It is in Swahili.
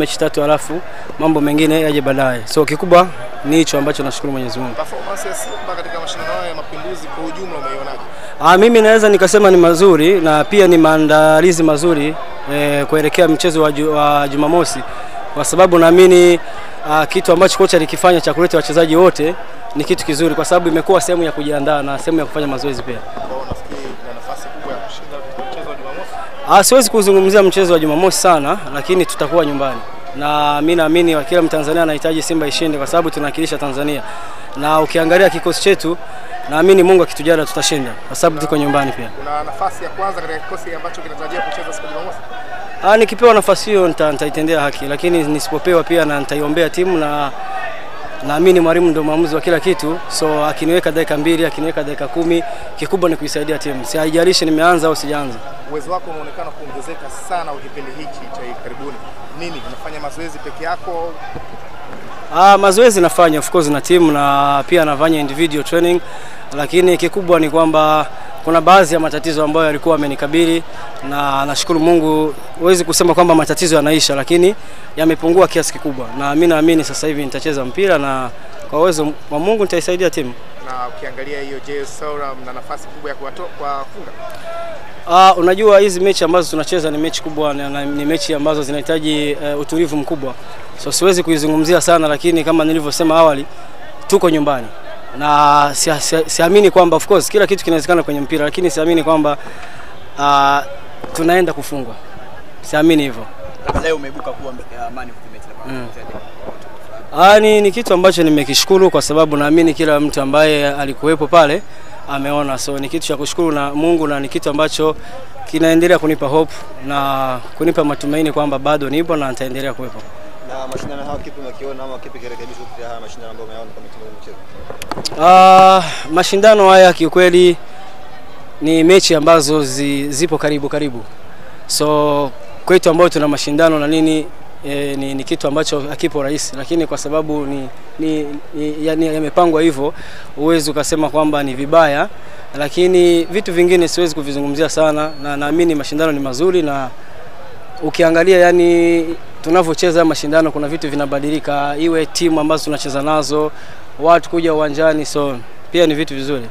mechi tatu, halafu mambo mengine yaje baadaye. So kikubwa ni hicho ambacho nashukuru Mwenyezi Mungu. Performance ya Simba katika mashindano haya ya Mapinduzi kwa ujumla umeionaje? Ah, mimi naweza nikasema ni mazuri na pia ni maandalizi mazuri eh, kuelekea mchezo wa, ju, wa Jumamosi kwa sababu naamini ah, kitu ambacho kocha alikifanya cha kuleta wachezaji wote ni kitu kizuri, kwa sababu imekuwa sehemu ya kujiandaa na sehemu ya kufanya mazoezi pia. Ambao nafikiri ina nafasi kubwa ya kushinda katika mchezo wa Jumamosi. Ah, siwezi kuzungumzia mchezo wa Jumamosi sana, lakini tutakuwa nyumbani na mi naamini kila Mtanzania anahitaji Simba ishinde kwa sababu tunawakilisha Tanzania, na ukiangalia kikosi chetu naamini Mungu akitujalia tutashinda kwa sababu tuko nyumbani pia. Kuna nafasi ya kwanza katika kikosi ambacho kinatarajiwa kucheza siku ya Jumamosi. Ah, nikipewa nafasi hiyo nita- nitaitendea haki, lakini nisipopewa pia na nitaiombea timu na naamini mwalimu ndio mwamuzi wa kila kitu, so akiniweka dakika mbili, akiniweka dakika kumi, kikubwa ni kuisaidia timu, si haijalishi nimeanza au sijaanza. Uwezo wako unaonekana kuongezeka sana kwa kipindi hichi cha karibuni. Nini, unafanya mazoezi peke yako? Ah, mazoezi nafanya of course na timu na pia nafanya individual training, lakini kikubwa ni kwamba kuna baadhi ya matatizo ambayo yalikuwa amenikabili na nashukuru Mungu, huwezi kusema kwamba matatizo yanaisha, lakini yamepungua kiasi kikubwa, na mimi naamini sasa hivi nitacheza mpira na kwa uwezo wa Mungu nitaisaidia timu. Na ukiangalia hiyo JS Saoura mna nafasi kubwa ya kuwato- kuwafunga. Ah, unajua hizi mechi ambazo tunacheza ni mechi kubwa na, na, ni mechi ambazo zinahitaji uh, utulivu mkubwa, so siwezi kuizungumzia sana, lakini kama nilivyosema awali, tuko nyumbani na siamini si, si, si kwamba of course kila kitu kinawezekana kwenye mpira, lakini siamini kwamba uh, tunaenda kufungwa, siamini hivyo. Leo umeibuka kuwa uh, man of the match Mm. Kwa Ah, ni, kitu ambacho nimekishukuru kwa sababu naamini kila mtu ambaye alikuwepo pale ameona, so ni kitu cha kushukuru na Mungu na ni kitu ambacho kinaendelea kunipa hope na kunipa matumaini kwamba bado nipo na nitaendelea kuwepo. Na mashindano haya kipi ama kipi kirekebisho kupitia haya mashindano ambayo umeyaona kama timu mchezo? Ah, mashindano haya kiukweli ni mechi ambazo zi, zipo karibu karibu, so kwetu ambayo tuna mashindano na nini e, ni, ni kitu ambacho hakipo rahisi, lakini kwa sababu ni, ni, ni yani yamepangwa hivyo, huwezi ukasema kwamba ni vibaya, lakini vitu vingine siwezi kuvizungumzia sana, na naamini mashindano ni mazuri na ukiangalia yani tunavyocheza mashindano kuna vitu vinabadilika, iwe timu ambazo tunacheza nazo, watu kuja uwanjani, so pia ni vitu vizuri.